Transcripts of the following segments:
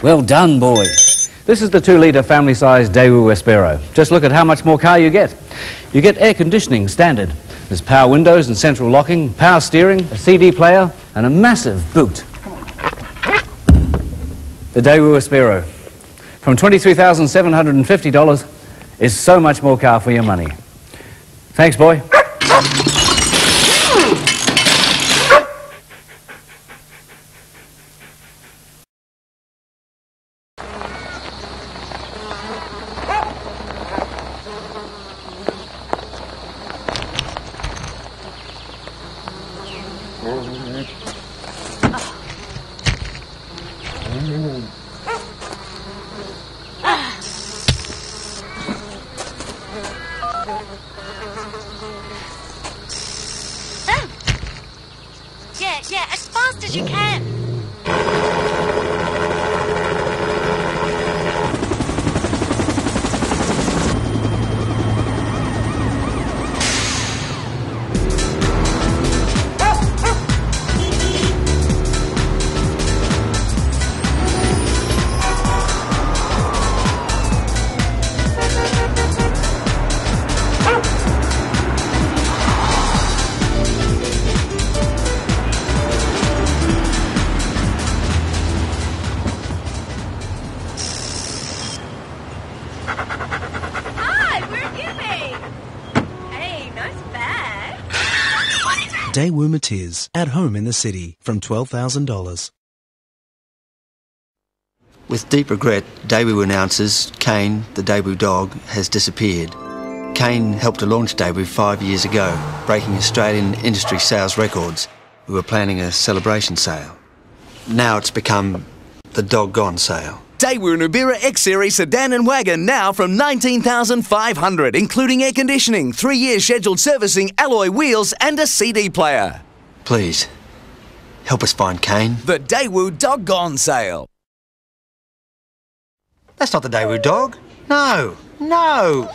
Well done, boy. This is the two-litre family-sized Daewoo Espero. Just look at how much more car you get. You get air conditioning standard. There's power windows and central locking, power steering, a CD player, and a massive boot. The Daewoo Espero. From $23,750 is so much more car for your money. Thanks, boy. Daewoo Matiz, at home in the city, from $12,000. With deep regret, Daewoo announces Kane, the Daewoo dog, has disappeared. Kane helped to launch Daewoo five years ago, breaking Australian industry sales records. We were planning a celebration sale. Now it's become the dog gone sale. Daewoo Nubira X Series sedan and wagon now from 19,500, including air conditioning, three years scheduled servicing, alloy wheels, and a CD player. Please, help us find Kane. The Daewoo Doggone Sale. That's not the Daewoo dog. No, no.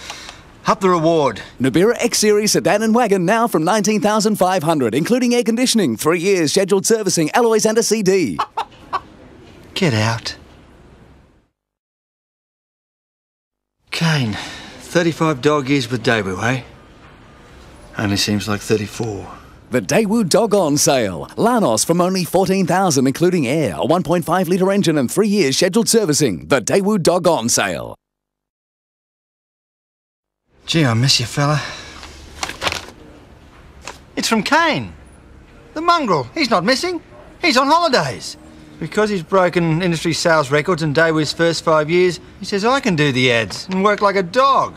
Up the reward. Nubira X Series sedan and wagon now from 19,500, including air conditioning, three years scheduled servicing, alloys, and a CD. Get out. Kane, 35 dog years with Daewoo, eh? Only seems like 34. The Daewoo on Sale. Lanos from only 14,000, including air, a 1.5 litre engine, and three years scheduled servicing. The Daewoo on Sale. Gee, I miss you, fella. It's from Kane. The mongrel. He's not missing. He's on holidays. Because he's broken industry sales records in Daewoo's first five years, he says I can do the ads and work like a dog.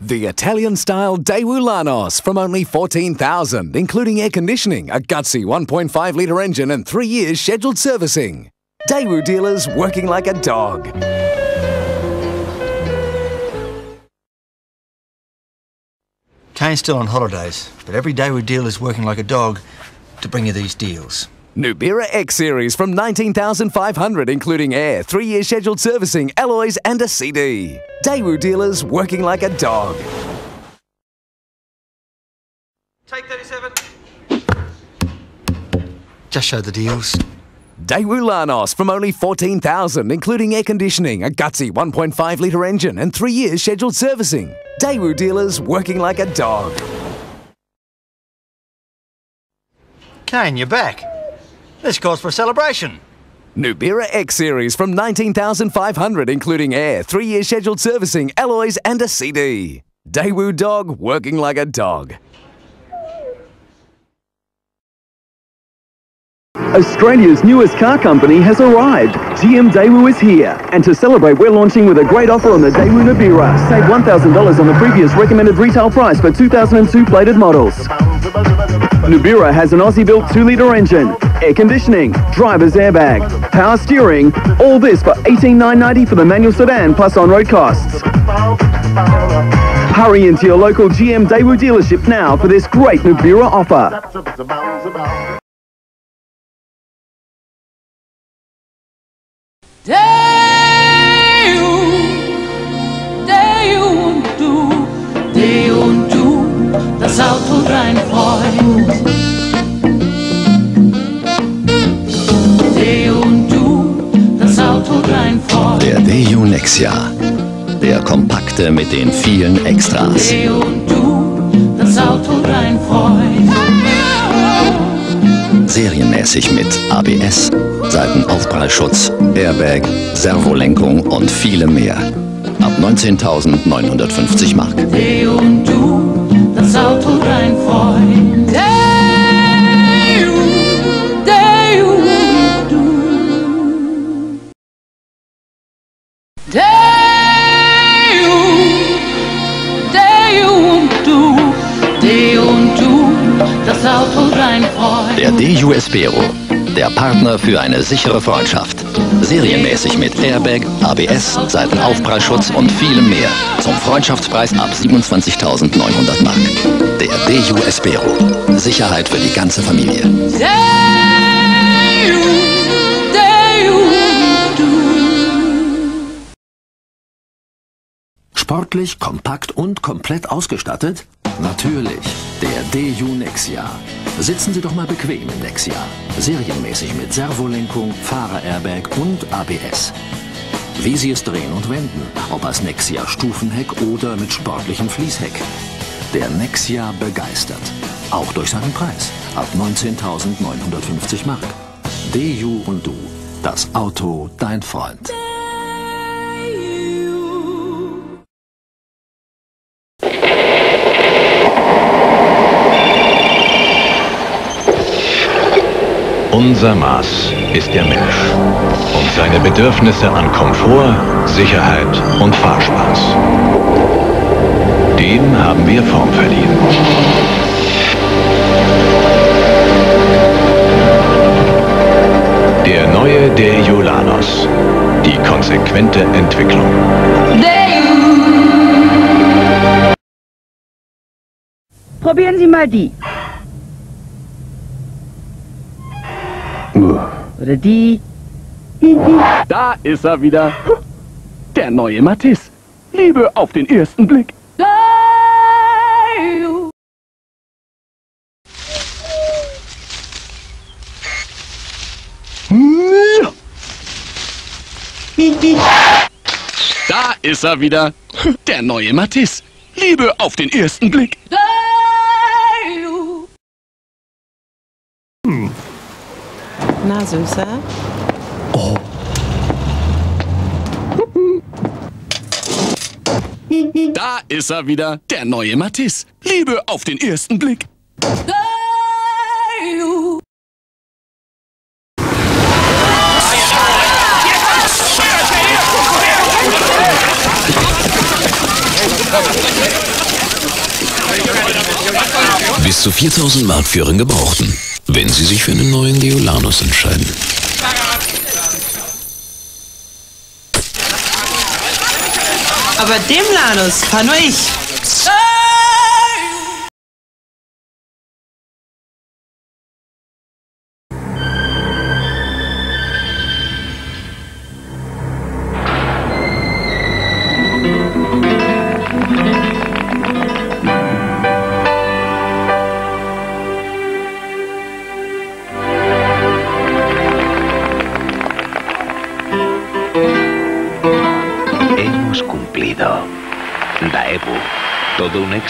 The Italian style Daewoo Lanos from only 14,000, including air conditioning, a gutsy 1.5 litre engine, and three years scheduled servicing. Daewoo dealers working like a dog. Kane's still on holidays, but every Daewoo dealer is working like a dog to bring you these deals. Nubira X Series from 19,500, including air, three years scheduled servicing, alloys, and a CD. Daewoo dealers working like a dog. Take 37. Just show the deals. Daewoo Lanos from only 14,000, including air conditioning, a gutsy 1.5 litre engine, and three years scheduled servicing. Daewoo dealers working like a dog. Kane, you're back. This calls for a celebration. Nubira X Series from 19,500, including air, three years scheduled servicing, alloys, and a CD. Daewoo dog working like a dog. Australia's newest car company has arrived. GM Daewoo is here. And to celebrate, we're launching with a great offer on the Daewoo Nubira. Save $1,000 on the previous recommended retail price for 2002 plated models. Nubira has an Aussie-built 2-litre engine, air conditioning, driver's airbag, power steering, all this for 18,990 for the manual sedan plus on-road costs. Hurry into your local GM Daewoo dealership now for this great Nubira offer. Det Dein Freund. Ont du, das Auto Der Deju Nexia. Der kompakte mit den vielen Extras. Deo und du, das Auto dein Freund. Serienmäßig mit ABS, Seitenaufprallschutz, Airbag, Servolenkung und vielem mehr. Ab 19.950 Mark. Deo und du, das Auto dein Freund. Daewoo, Daewoo und du. Daewoo, Daewoo und du, Daewoo und du, das Auto dein Freund. Der Espero. Der Partner für eine sichere Freundschaft. Serienmäßig mit Airbag, ABS, Seitenaufprallschutz und vielem mehr. Zum Freundschaftspreis ab 27.900 Mark. Der Deju Espero. Sicherheit für die ganze Familie. Deo, Sportlich, kompakt und komplett ausgestattet? Natürlich, der DU Nexia. Sitzen Sie doch mal bequem im Nexia. Serienmäßig mit Servolenkung, Fahrer-Airbag und ABS. Wie Sie es drehen und wenden, ob als Nexia Stufenheck oder mit sportlichem Fließheck. Der Nexia begeistert. Auch durch seinen Preis. Ab 19.950 Mark. DU und du. Das Auto, dein Freund. Unser Maß ist der Mensch und seine Bedürfnisse an Komfort, Sicherheit und Fahrspaß. Dem haben wir Form verliehen. Der neue Dejo Lanos. Die konsequente Entwicklung. Probieren Sie mal die. Oder die. Da ist er wieder. Der neue Matisse. Liebe auf den ersten Blick. Da ist er wieder. Der neue Matisse. Liebe auf den ersten Blick. Na, Süßer? Da ist er wieder. Der neue Matisse. Liebe auf den ersten Blick. Bis zu 4000 Mark für Ihren Gebrauchten, wenn Sie sich für einen neuen Deolanus entscheiden. Aber dem Lanus fahr nur ich.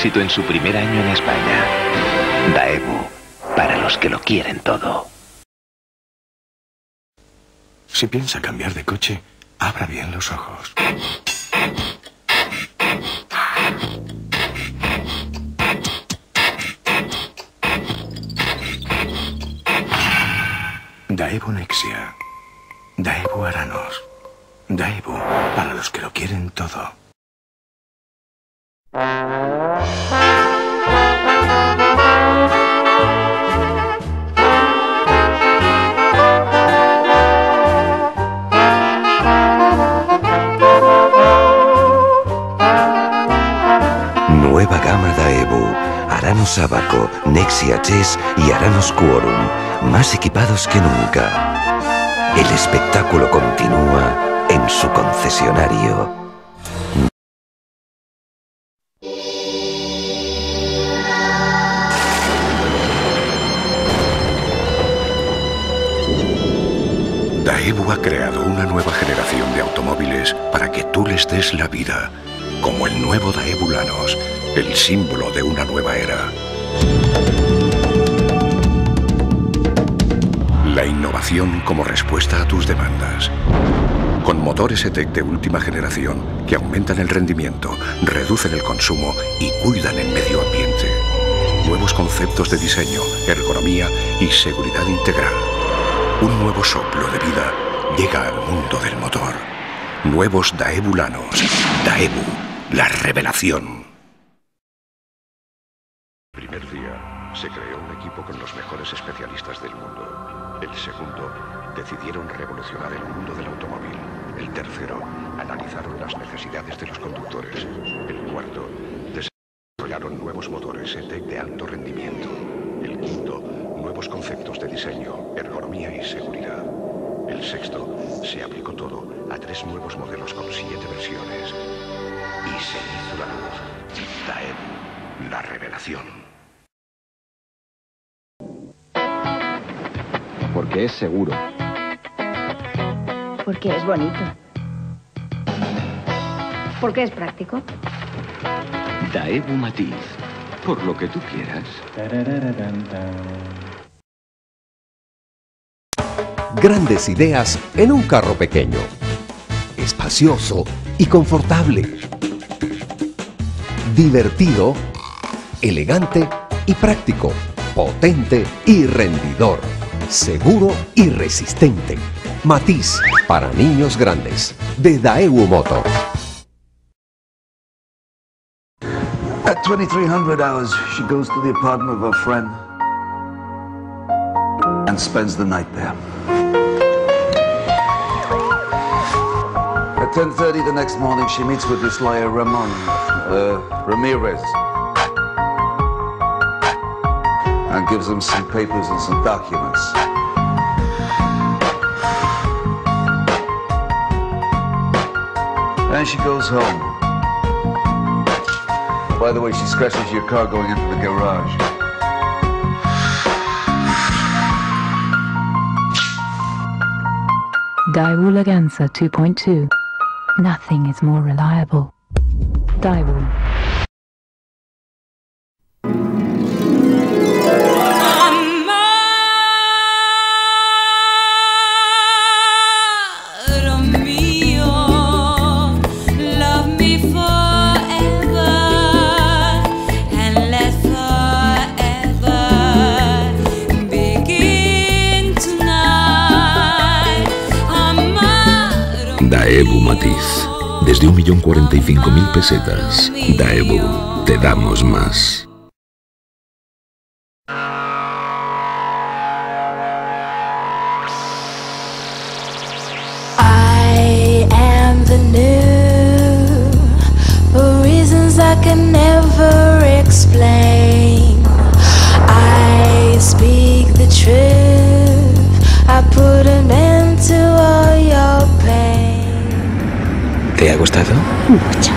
Éxito en su primer año en España. Daebu, para los que lo quieren todo. Si piensa cambiar de coche, abra bien los ojos. Daebu Nexia. Daebu Aranos. Daebu, para los que lo quieren todo. Nueva gama Daewoo, Aranos Abaco, Nexia Chess y Aranos Quorum, más equipados que nunca. El espectáculo continúa en su concesionario. Nueva generación de automóviles para que tú les des la vida, como el nuevo Daewoo Lanos, el símbolo de una nueva era. La innovación como respuesta a tus demandas. Con motores ETEC de última generación que aumentan el rendimiento, reducen el consumo y cuidan el medio ambiente. Nuevos conceptos de diseño, ergonomía y seguridad integral. Un nuevo soplo de vida llega al mundo del motor. Nuevos Daewoo Lanos. Daewoo, la revelación. El primer día se creó un equipo con los mejores especialistas del mundo. El segundo, decidieron revolucionar el mundo del automóvil. El tercero, analizaron las necesidades de los conductores. El cuarto, desarrollaron nuevos motores ETEC de alto rendimiento. El quinto, nuevos conceptos de diseño, ergonomía y seguridad. El sexto, se aplicó todo a tres nuevos modelos con siete versiones. Y se hizo la luz. Daewoo, la revelación. Porque es seguro. Porque es bonito. Porque es práctico. Daewoo Matiz. Por lo que tú quieras. Grandes ideas en un carro pequeño. Espacioso y confortable. Divertido, elegante y práctico. Potente y rendidor. Seguro y resistente. Matiz para niños grandes. De Daewoo Motor. At 2300 hours, she goes to the apartment of her friend and spends the night there. At 10.30 the next morning, she meets with this lawyer, Ramon, uh, Ramirez, and gives him some papers and some documents. And she goes home. By the way, she scratches your car going into the garage. Daewoo Leganza 2.2. Nothing is more reliable. Daewoo. Desde 1.045.000 pesetas. Daewoo, te damos más. I am the new for explain. I speak the truth. I put gustado? Mucho.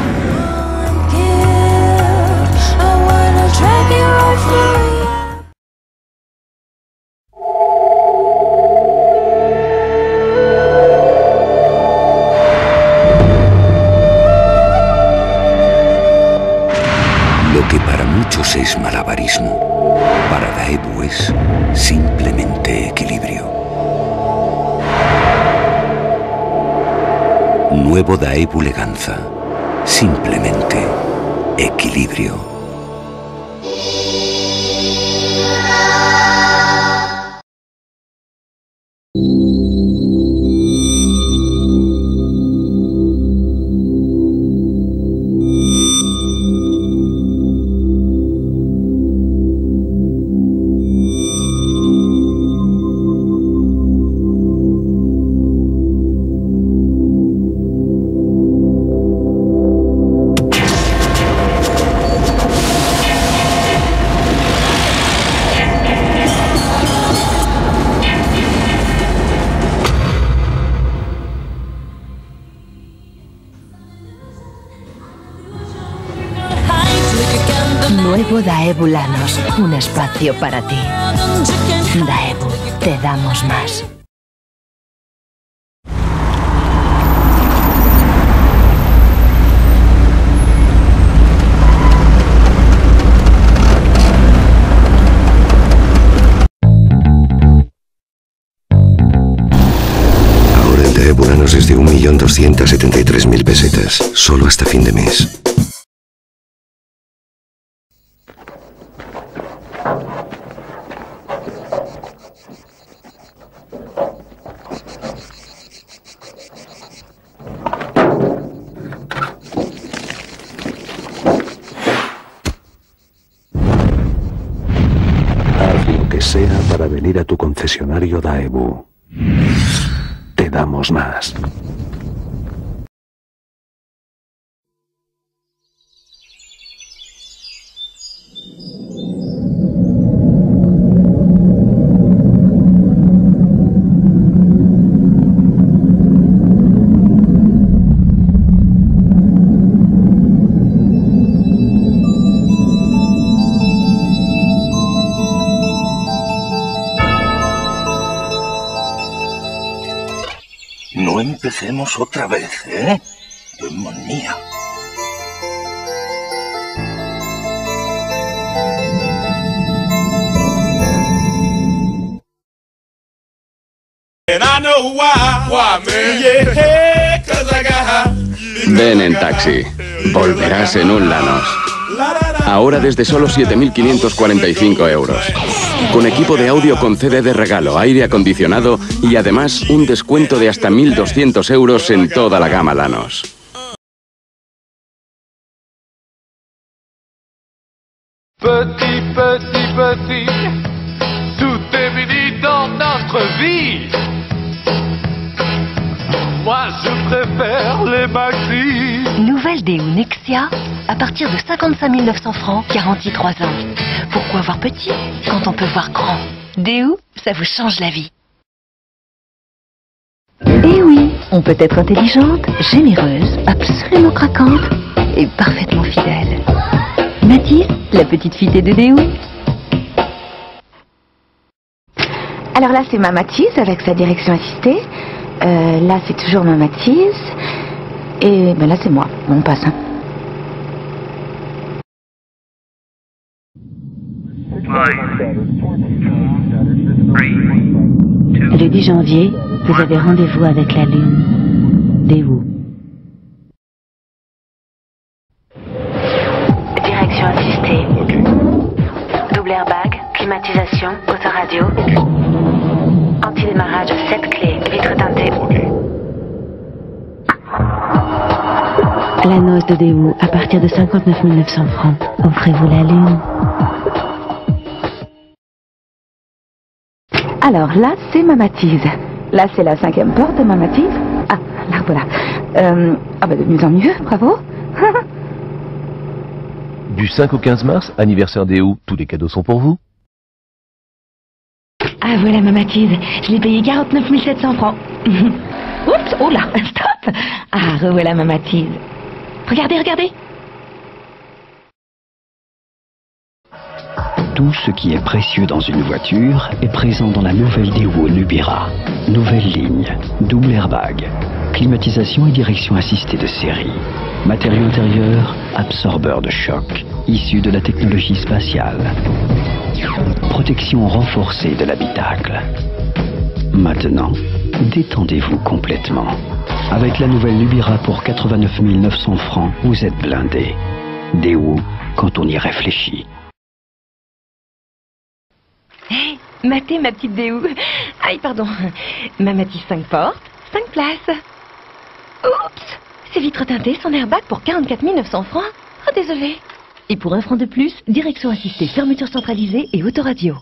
Nuevo Daewoo Leganza, simplemente equilibrio. un espacio para ti. Daewoo, te damos más. Ahora en Daewoo ganas desde 1.273.000 pesetas, solo hasta fin de mes. Venir a tu concesionario Daewoo. Te damos más. empecemos otra vez, ¿eh? Demonía. Ven en taxi. Volverás en un lanos. Ahora desde solo 7.545 euros. Con equipo de audio con CD de regalo, aire acondicionado y además un descuento de hasta 1.200 euros en toda la gama Lanos. Petit, petit, petit, tout est. Moi, je préfère les. Nouvelle Déo Nexia à partir de 55 900 francs, garantie 3 ans. Pourquoi voir petit quand on peut voir grand? Déo, ça vous change la vie. Eh oui, on peut être intelligente, généreuse, absolument craquante et parfaitement fidèle. Mathis, la petite fille de Déo. Alors là, c'est ma Matisse avec sa direction assistée. Euh, là, c'est toujours ma Matisse. Et ben là, c'est moi. On passe. hein. Le 10 janvier, vous avez rendez-vous avec la Lune. Déo. Direction assistée. Double airbag, climatisation, autoradio. Anti-démarrage 7 clés, vitre teintée. La noce de Déo à partir de 59 900 francs. Offrez-vous la Lune. Alors là, c'est ma Matisse. Là, c'est la cinquième porte de ma Matisse. Ah, là, voilà. Euh, ah ben, de mieux en mieux, bravo. Du 5 au 15 mars, anniversaire Who, tous les cadeaux sont pour vous. Ah voilà ma Mathilde, je l'ai payé 49 700 francs. Oups, oh là, stop Ah, revoilà ma Mathilde. Regardez, regardez Tout ce qui est précieux dans une voiture est présent dans la nouvelle Daewoo Nubira. Nouvelle ligne, double airbag, climatisation et direction assistée de série. Matériau intérieur, absorbeur de choc, issu de la technologie spatiale. Protection renforcée de l'habitacle. Maintenant, détendez-vous complètement. Avec la nouvelle Nubira pour 89 900 francs, vous êtes blindé. Daewoo, quand on y réfléchit. Hé, matez ma petite Déo. Aïe, pardon. Ma Matisse 5 portes, 5 places. Oups Ces vitres teintées, son airbag pour 44 900 francs. Oh, désolé. Et pour un franc de plus, direction assistée, fermeture centralisée et autoradio.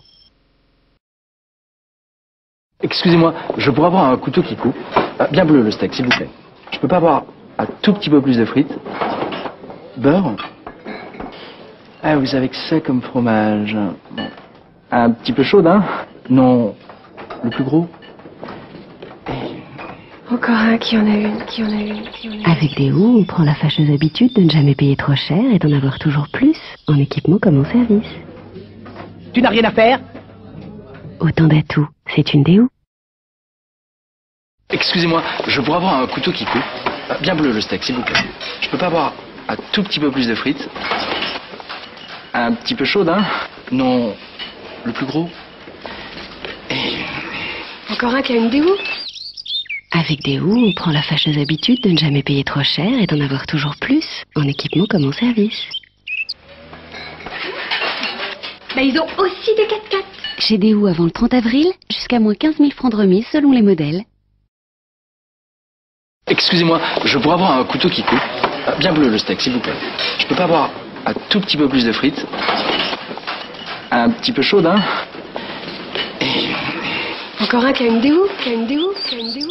Excusez-moi, je pourrais avoir un couteau qui coupe. Ah, bien bleu le steak, s'il vous plaît. Je peux pas avoir un tout petit peu plus de frites Beurre Ah, vous avez que ça comme fromage. Bon. Un petit peu chaud, hein? Non, le plus gros? Encore un qui en a une, qui en a une, qui en a une. Avec Déo, on prend la fâcheuse habitude de ne jamais payer trop cher et d'en avoir toujours plus en équipement comme en service. Tu n'as rien à faire? Autant d'atouts, c'est une Déo. Excusez-moi, je pourrais avoir un couteau qui coupe. Ah, Bien bleu le steak, s'il vous plaît. Je peux pas avoir un tout petit peu plus de frites Un petit peu chaud, hein? Non, le plus gros Encore un qui a une Déo? Avec Daewoo, on prend la fâcheuse habitude de ne jamais payer trop cher et d'en avoir toujours plus en équipement comme en service. Bah, ils ont aussi des 4x4. Chez Daewoo avant le 30 avril, jusqu'à moins 15 000 francs de remise selon les modèles. Excusez-moi, je pourrais avoir un couteau qui coupe. Ah, Bien bleu le steak, s'il vous plaît. Je peux pas avoir un tout petit peu plus de frites Un petit peu chaude, hein Encore un qui a une Daewoo, qui a une qui une.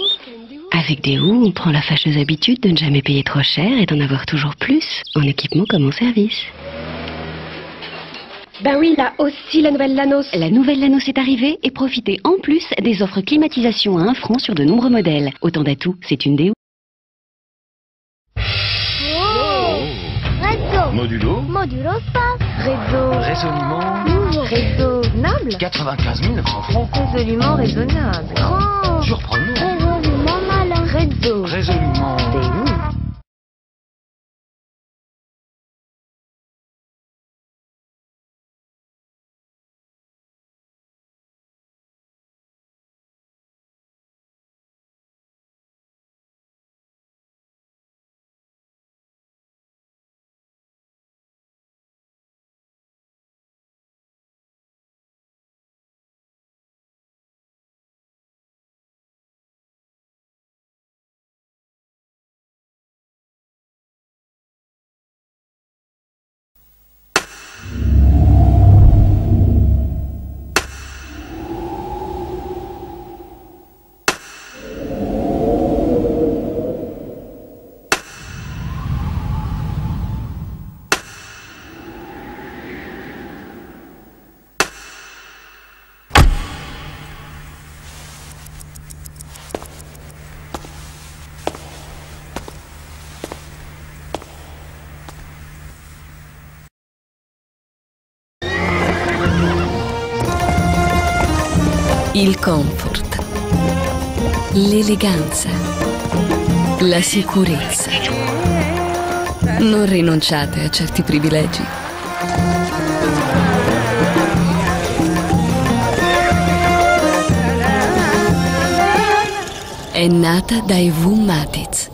Avec Daewoo, on prend la fâcheuse habitude de ne jamais payer trop cher et d'en avoir toujours plus en équipement comme en service. Ben oui, là aussi la nouvelle Lanos. La nouvelle Lanos est arrivée et profitez en plus des offres climatisation à 1 franc sur de nombreux modèles. Autant d'atouts, c'est une Daewoo. Réseau. Modulo. Modulo Space. Réseau. Raisonnement. Nouveau. Raisonnable. 95 900 francs. Résolument raisonnable. Grand. Surprenant. Résolument malin. Réseau. Résolument. Il comfort, l'eleganza, la sicurezza. Non rinunciate a certi privilegi. È nata da EV Matiz.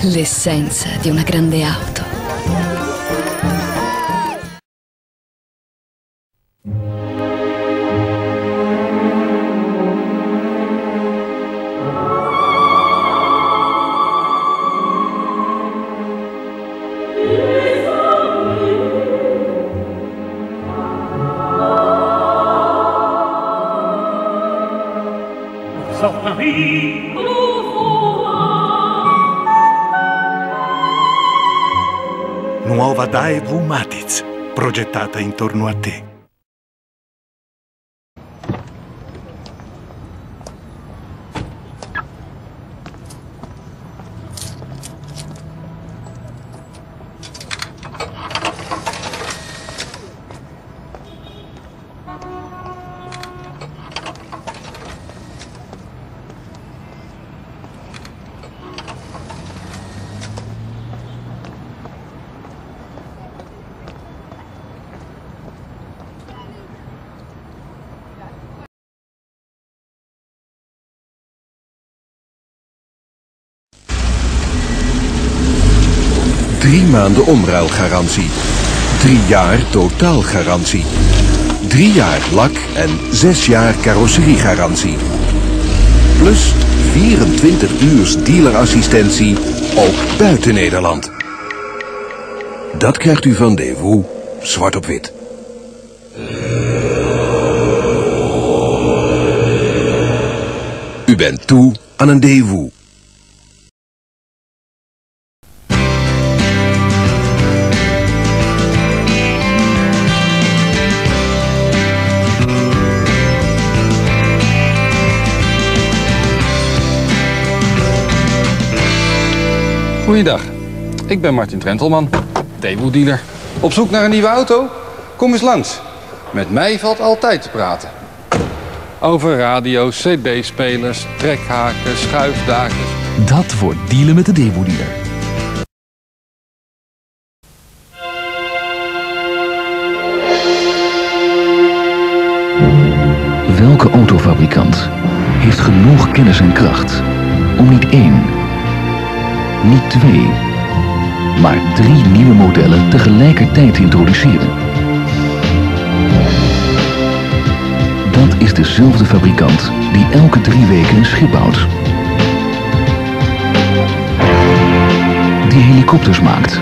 L'essenza di una grande auto. Progettata intorno a te. Maanden omruilgarantie. Drie jaar totaalgarantie. Drie jaar lak en zes jaar carrosseriegarantie. Plus 24 uur dealerassistentie, ook buiten Nederland. Dat krijgt u van Daewoo, zwart op wit. U bent toe aan een Daewoo. Goeiedag, ik ben Martin Trentelman, dealer. Op zoek naar een nieuwe auto? Kom eens langs. Met mij valt altijd te praten. Over radio's, cd-spelers, trekhaken, schuifdakens. Dat wordt dealen met de dealer. Welke autofabrikant heeft genoeg kennis en kracht om niet één, niet twee, maar drie nieuwe modellen tegelijkertijd te introduceren. Dat is dezelfde fabrikant die elke drie weken een schip bouwt. Die helikopters maakt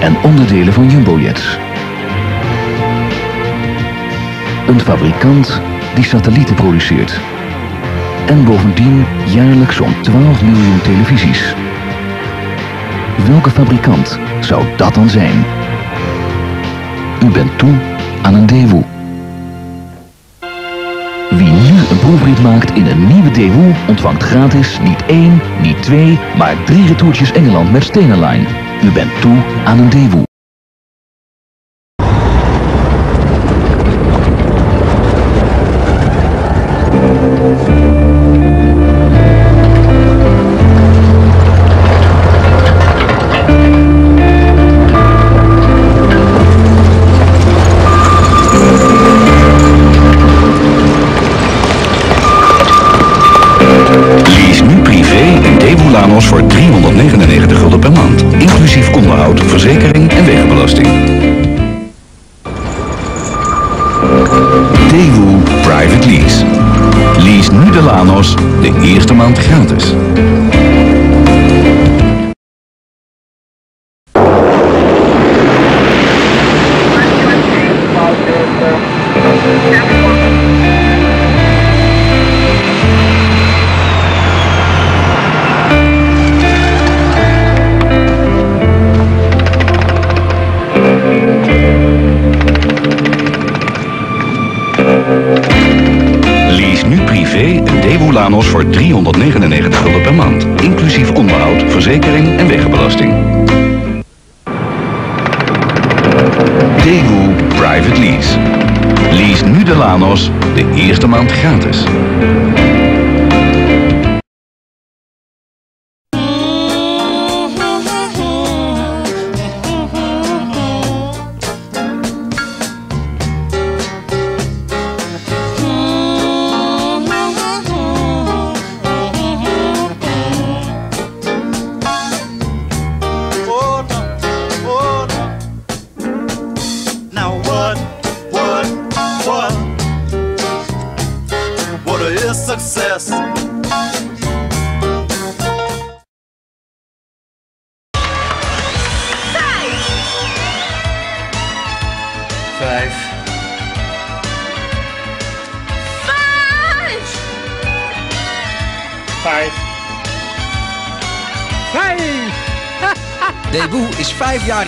en onderdelen van jumbojets. Een fabrikant die satellieten produceert. En bovendien jaarlijks zo'n 12 miljoen televisies. Welke fabrikant zou dat dan zijn? U bent toe aan een Daewoo. Wie nu een proefrit maakt in een nieuwe Daewoo ontvangt gratis niet één, niet twee, maar drie retourtjes Engeland met Stena Line. U bent toe aan een Daewoo. Lanos voor 399 gulden per maand. Inclusief onderhoud, verzekering en wegenbelasting. Daewoo Private Lease. Lease nu de Lanos, de eerste maand gratis.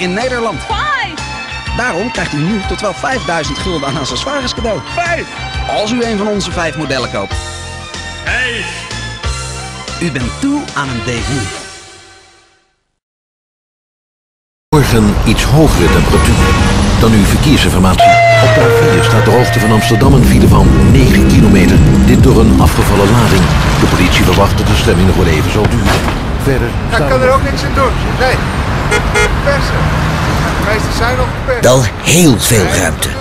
In Nederland. Vijf! Daarom krijgt u nu tot wel 5000 gulden aan accessoires cadeau. Vijf! Als u een van onze vijf modellen koopt. Vijf! U bent toe aan een Debu. Morgen iets hogere temperaturen. Dan uw verkeersinformatie. Op de A4 staat de hoogte van Amsterdam een file van 9 kilometer. Dit door een afgevallen lading. De politie verwacht dat de stemming nog wel even zal duren. Verder Ja, ik kan er ook niks aan doen. Nee. Persen. De meeste zijn al geperst. Wel heel veel ruimte.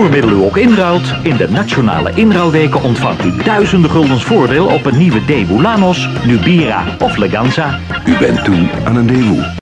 Vervoermiddel u ook inruilt, in de nationale inruilweken ontvangt u duizenden guldens voordeel op een nieuwe Daewoo Lanos, Nubira of Leganza. U bent toe aan een Daewoo.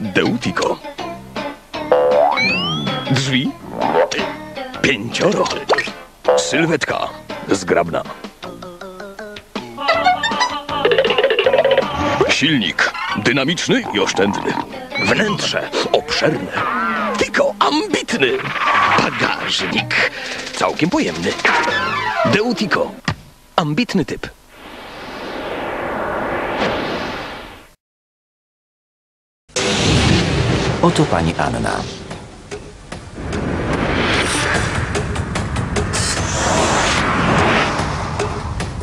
Deutico. Drzwi. Pięcioro. Sylwetka. Zgrabna. Silnik. Dynamiczny i oszczędny. Wnętrze. Obszerne. Tylko ambitny. Bagażnik. Całkiem pojemny. Deutico. Ambitny typ. Oto pani Anna.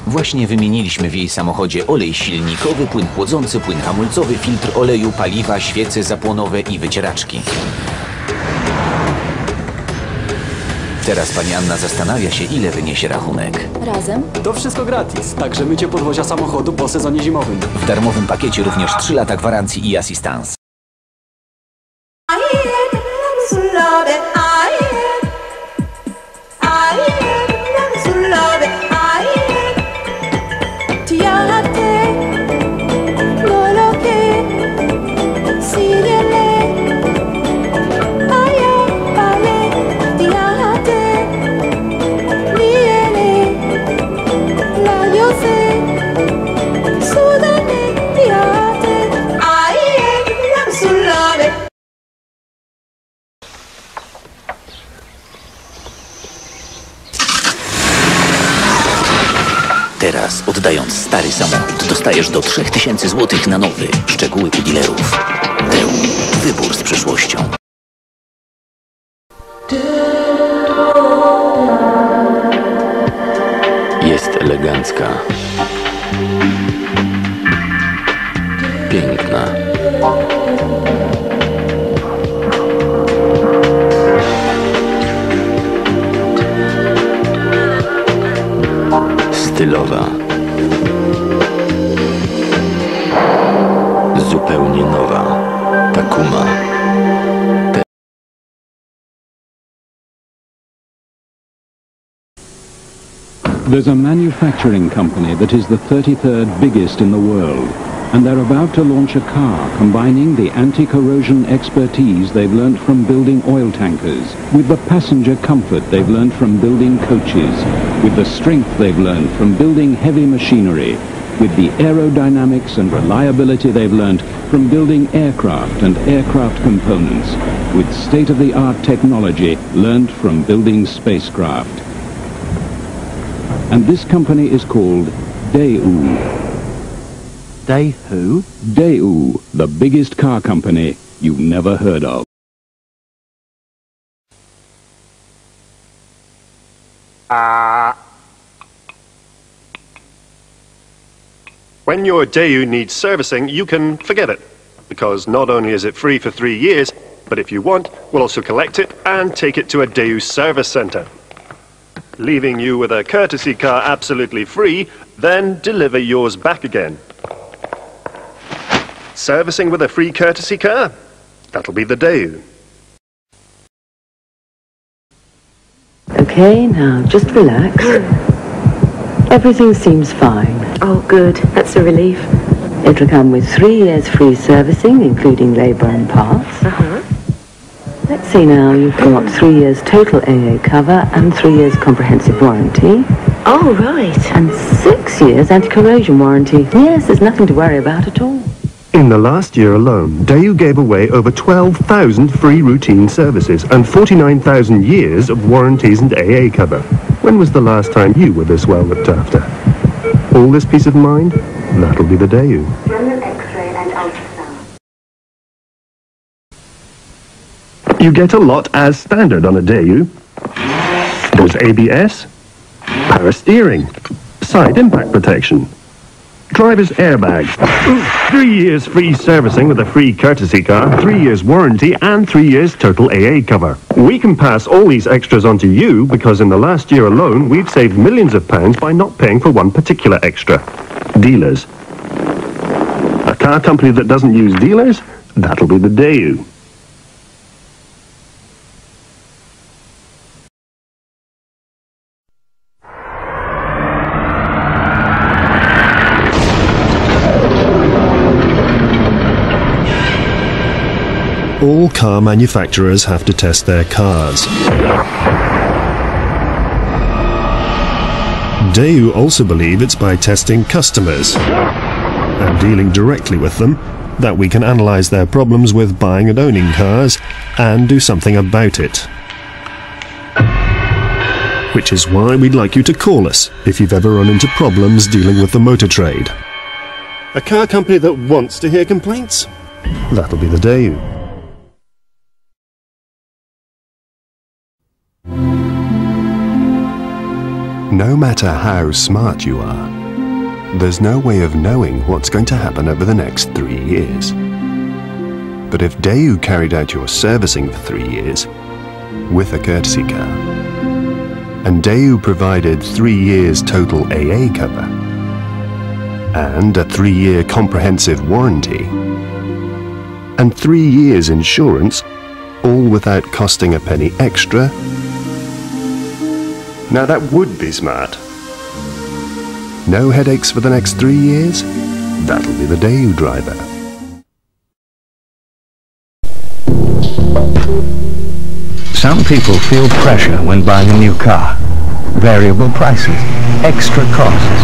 Właśnie wymieniliśmy w jej samochodzie olej silnikowy, płyn chłodzący, płyn hamulcowy, filtr oleju, paliwa, świece zapłonowe i wycieraczki. Teraz pani Anna zastanawia się, ile wyniesie rachunek. Razem? To wszystko gratis, także mycie podwozia samochodu po sezonie zimowym. W darmowym pakiecie również 3 lata gwarancji i asystans. Teraz, 3000 zł that is the 33rd biggest in the world, and they're about to launch a car combining the anti-corrosion expertise they've learnt from building oil tankers, with the passenger comfort they've learnt from building coaches, with the strength they've learned from building heavy machinery, with the aerodynamics and reliability they've learnt from building aircraft and aircraft components, with state-of-the-art technology learnt from building spacecraft. And this company is called Daewoo. Day who? Daewoo, the biggest car company you've never heard of. Uh, when your Daewoo needs servicing, you can forget it. Because not only is it free for three years, but if you want, we'll also collect it and take it to a Daewoo service center. Leaving you with a courtesy car absolutely free, then deliver yours back again. Servicing with a free courtesy car? That'll be the day. Okay, now just relax. Everything seems fine. Oh, good. That's a relief. It'll come with three years free servicing, including labour and parts. Uh-huh. Let's see now, you've got three years total AA cover and three years comprehensive warranty. Oh, right. And six years anti-corrosion warranty. Yes, there's nothing to worry about at all. In the last year alone, Daewoo gave away over 12,000 free routine services and 49,000 years of warranties and AA cover. When was the last time you were this well looked after? All this peace of mind? That'll be the Daewoo. You get a lot as standard on a Daewoo. There's ABS, power steering, side impact protection, driver's airbag, three years free servicing with a free courtesy car, three years warranty, and three years total AA cover. We can pass all these extras on to you because in the last year alone, we've saved millions of pounds by not paying for one particular extra. Dealers. A car company that doesn't use dealers? That'll be the Daewoo. All car manufacturers have to test their cars. Daewoo also believe it's by testing customers and dealing directly with them that we can analyze their problems with buying and owning cars and do something about it. Which is why we'd like you to call us if you've ever run into problems dealing with the motor trade. A car company that wants to hear complaints? That'll be the Daewoo. No matter how smart you are, there's no way of knowing what's going to happen over the next three years. But if Daewoo carried out your servicing for three years, with a courtesy car, and Daewoo provided three years total AA cover, and a three-year comprehensive warranty, and three years insurance, all without costing a penny extra, now that would be smart. No headaches for the next three years? That'll be the Daewoo driver. Some people feel pressure when buying a new car. Variable prices, extra costs.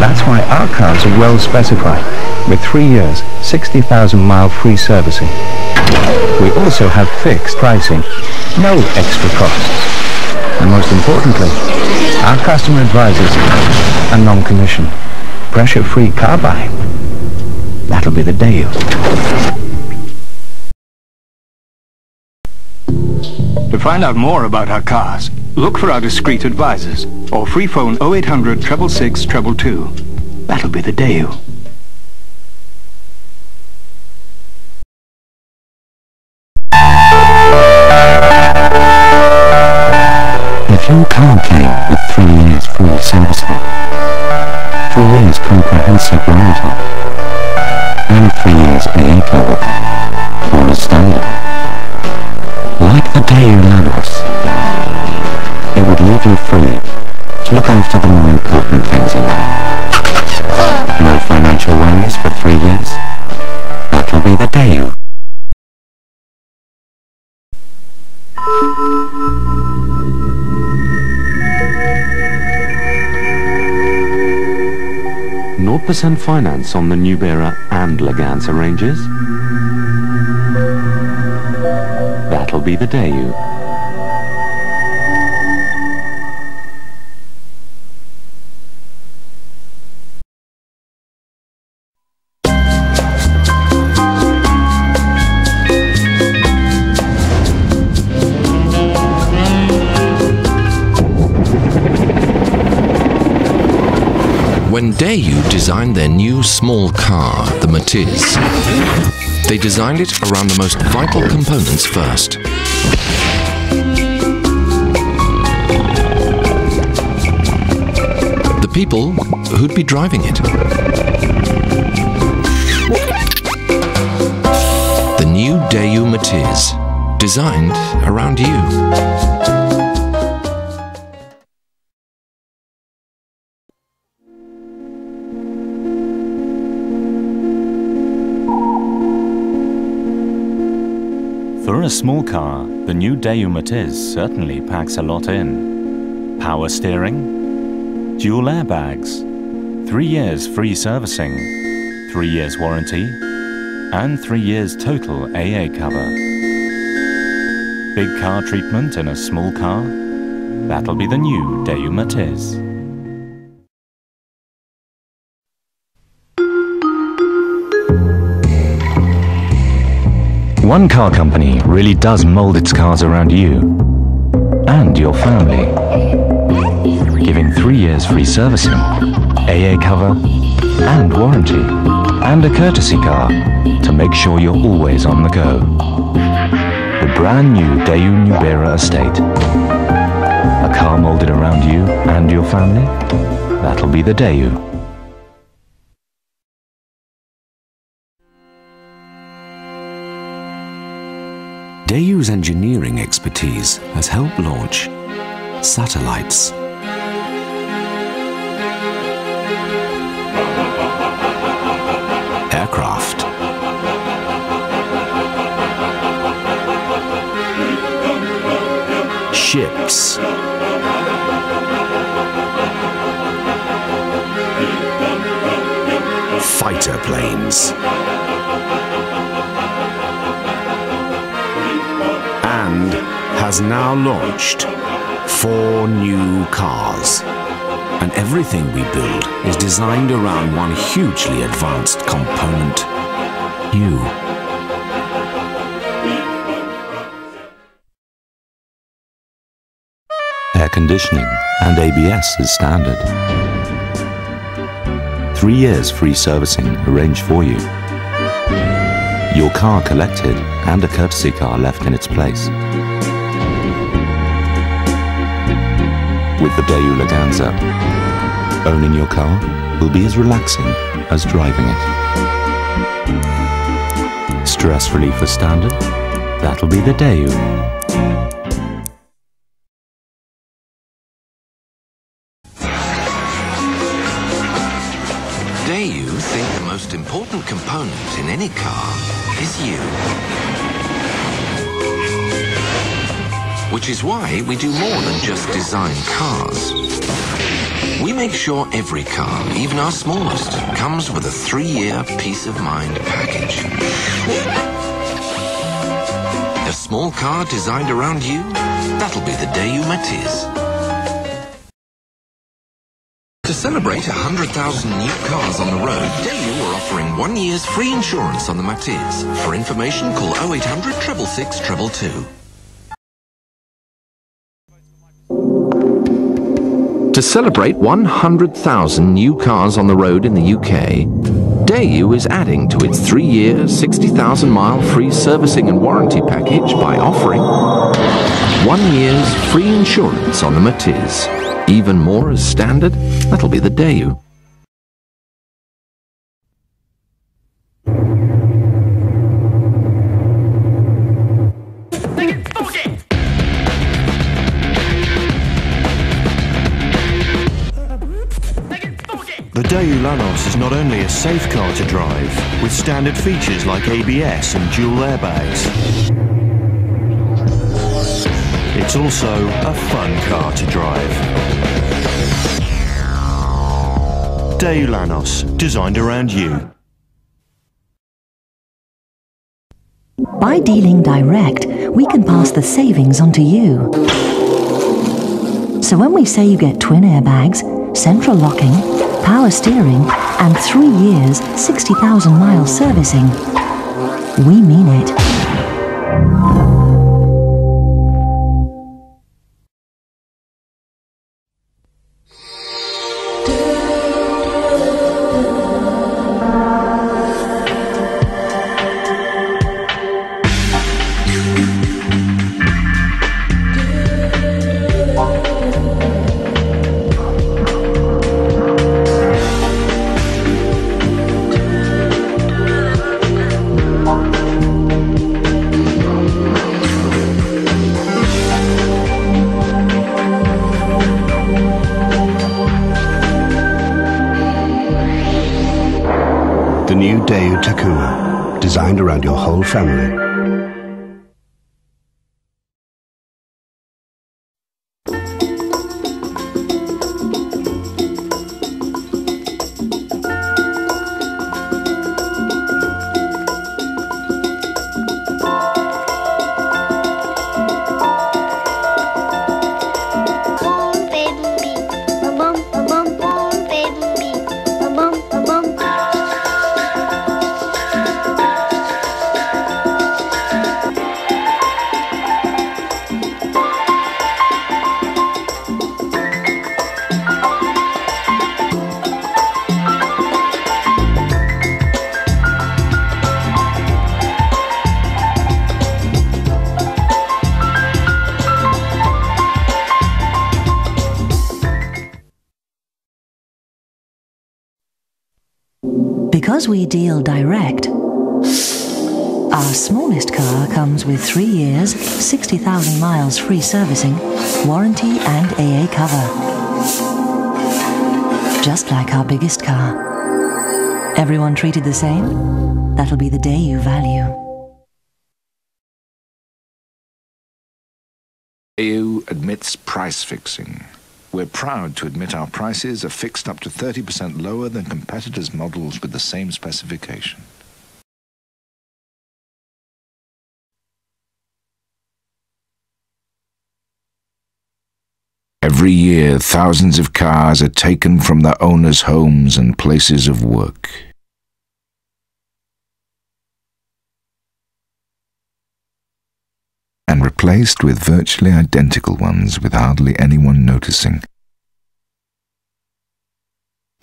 That's why our cars are well specified, with three years, 60,000 mile free servicing. We also have fixed pricing, no extra costs. And most importantly, our customer advisors are non-commissioned. Pressure-free car buying. That'll be the Daewoo. To find out more about our cars, look for our discreet advisors or free phone 0800 666 222. That'll be the Daewoo. If your 0% finance on the Nubira and Leganza ranges? That'll be the day, you. Designed their new small car, the Matiz, they designed it around the most vital components first. The people who'd be driving it. The new Daewoo Matiz, designed around you. A small car, the new Daewoo certainly packs a lot in. Power steering, dual airbags, three years free servicing, three years warranty, and three years total AA cover. Big car treatment in a small car? That'll be the new Daewoo Matiz. One car company really does mold its cars around you and your family, giving three years free servicing, AA cover, and warranty, and a courtesy car to make sure you're always on the go. The brand new Daewoo Nubira Estate. A car molded around you and your family? That'll be the Daewoo. Daewoo's engineering expertise has helped launch satellites. Aircraft. Ships. Fighter planes. Has now launched four new cars. And everything we build is designed around one hugely advanced component you. Air conditioning and ABS is standard. Three years free servicing arranged for you. Your car collected and a courtesy car left in its place. With the Daewoo Leganza, owning your car will be as relaxing as driving it. Stress relief for standard? That'll be the. Daewoo we do more than just design cars. We make sure every car, even our smallest, comes with a three-year peace of mind package. A small car designed around you? That'll be the Daewoo Matiz. To celebrate 100,000 new cars on the road, Daewoo are offering one year's free insurance on the Matiz. For information, call 0800 666 222. To celebrate 100,000 new cars on the road in the UK, Daewoo is adding to its three-year, 60,000 mile free servicing and warranty package by offering one year's free insurance on the Matiz. Even more as standard, that'll be the Daewoo. The Daewoo Lanos is not only a safe car to drive, with standard features like ABS and dual airbags. It's also a fun car to drive. Daewoo Lanos, designed around you. By dealing direct, we can pass the savings on to you. So when we say you get twin airbags, central locking, power steering, and three years, 60,000 miles servicing, we mean it. Designed around your whole family. Free servicing, warranty and AA cover. Just like our biggest car. Everyone treated the same? That'll be the day you value. EU admits price fixing. We're proud to admit our prices are fixed up to 30% lower than competitors' models with the same specification. Every year, thousands of cars are taken from their owners' homes and places of work. and replaced with virtually identical ones with hardly anyone noticing.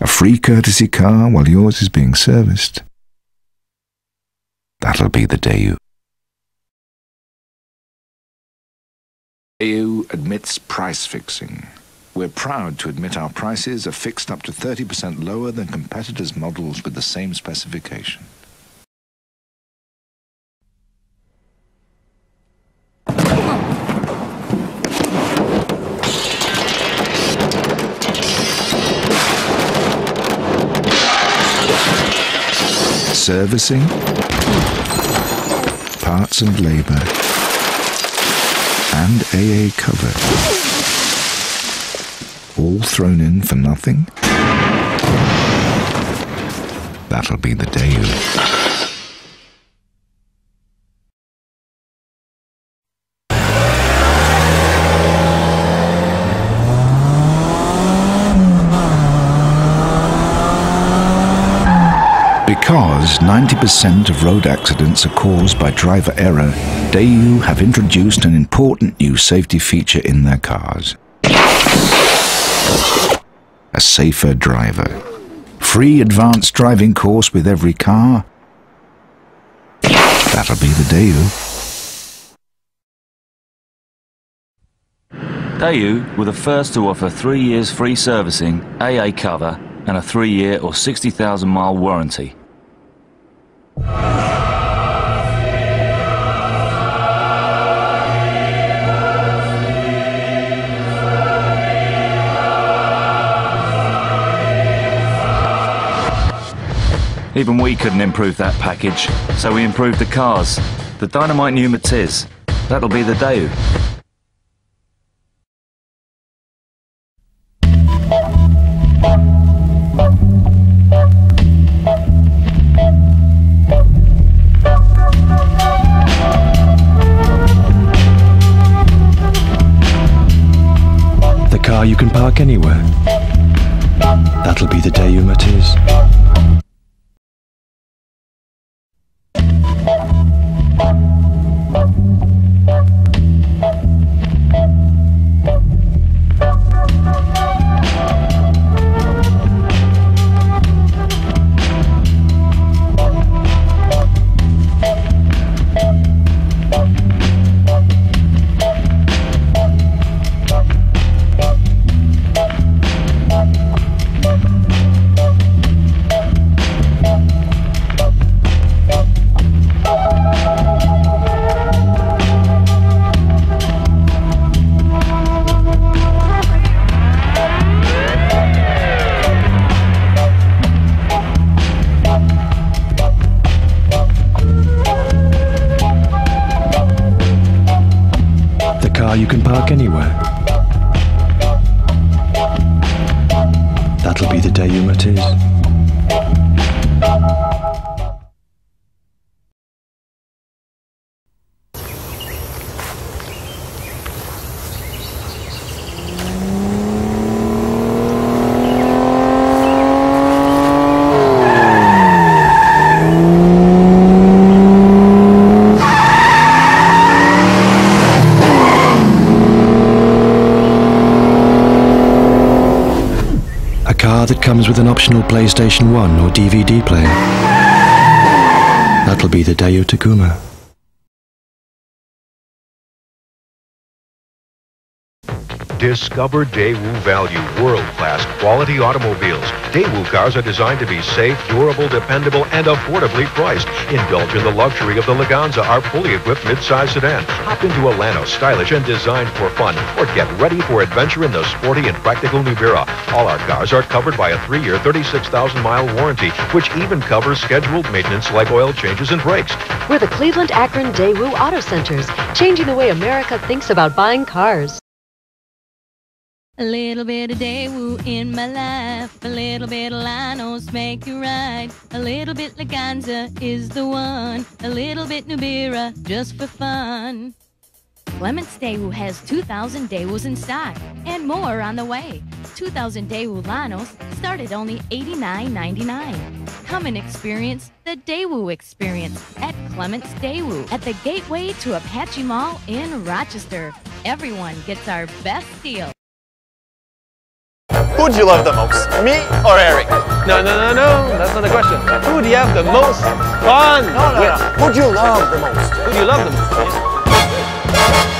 A free courtesy car while yours is being serviced. That'll be the day you. EU admits price fixing. We're proud to admit our prices are fixed up to 30% lower than competitors' models with the same specification. Servicing, parts and labour, and AA cover. All thrown in for nothing? That'll be the day you... Because 90% of road accidents are caused by driver error, Daewoo have introduced an important new safety feature in their cars. A safer driver. Free advanced driving course with every car. That'll be the Daewoo. Daewoo were the first to offer three years free servicing, AA cover, and a three-year or 60,000 mile warranty. Even we couldn't improve that package, so we improved the cars. The Dynamite New Matiz. That'll be the Daewoo. You can park anywhere. That'll be the Daewoo Matiz. The optional PlayStation 1 or DVD player. That'll be the Daewoo Tacuma. Discover Daewoo Value, world-class quality automobiles. Daewoo cars are designed to be safe, durable, dependable, and affordably priced. Indulge in the luxury of the Leganza, our fully equipped midsize sedan. Hop into a Lanos, stylish and designed for fun, or get ready for adventure in the sporty and practical Nubira. All our cars are covered by a three-year, 36,000-mile warranty, which even covers scheduled maintenance like oil changes and brakes. We're the Cleveland Akron Daewoo Auto Centers, changing the way America thinks about buying cars. A little bit of Daewoo in my life, a little bit of Lanos make you right. A little bit Leganza is the one, a little bit Nubira just for fun. Clements Daewoo has 2,000 Daewoos in stock and more on the way. 2,000 Daewoo Lanos start at only $89.99. Come and experience the Daewoo experience at Clements Daewoo at the gateway to Apache Mall in Rochester. Everyone gets our best deal. Who do you love the most, me or Eric? No, no, no, no. That's not the question. Who do you have the most fun no, no, with? No. Who do you love the most? Who do you love the most?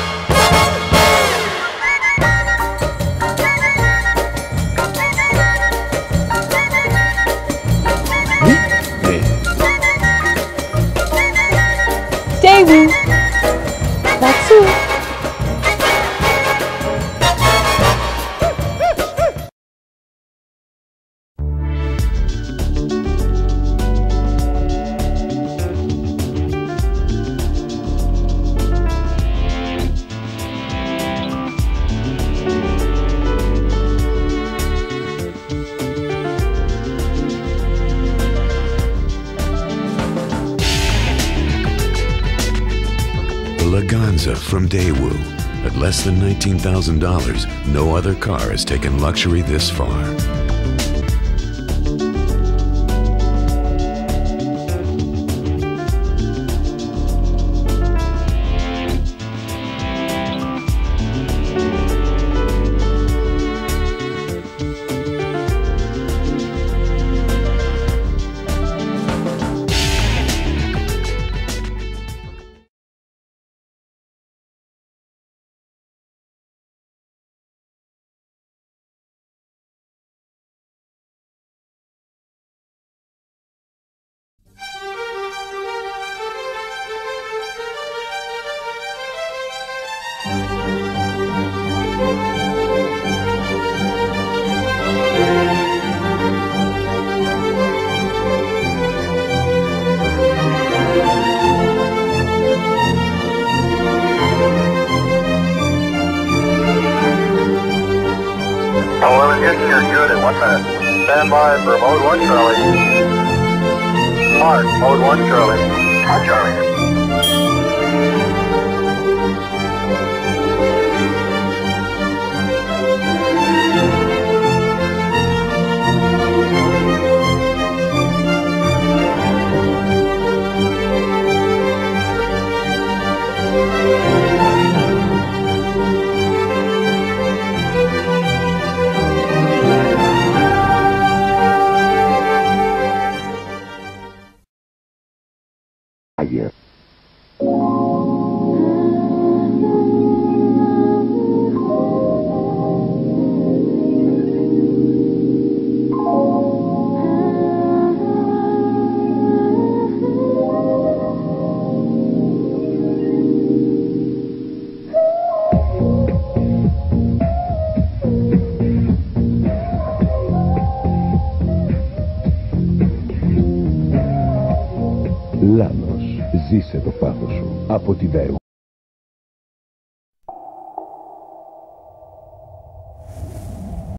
Less than $19,000, no other car has taken luxury this far.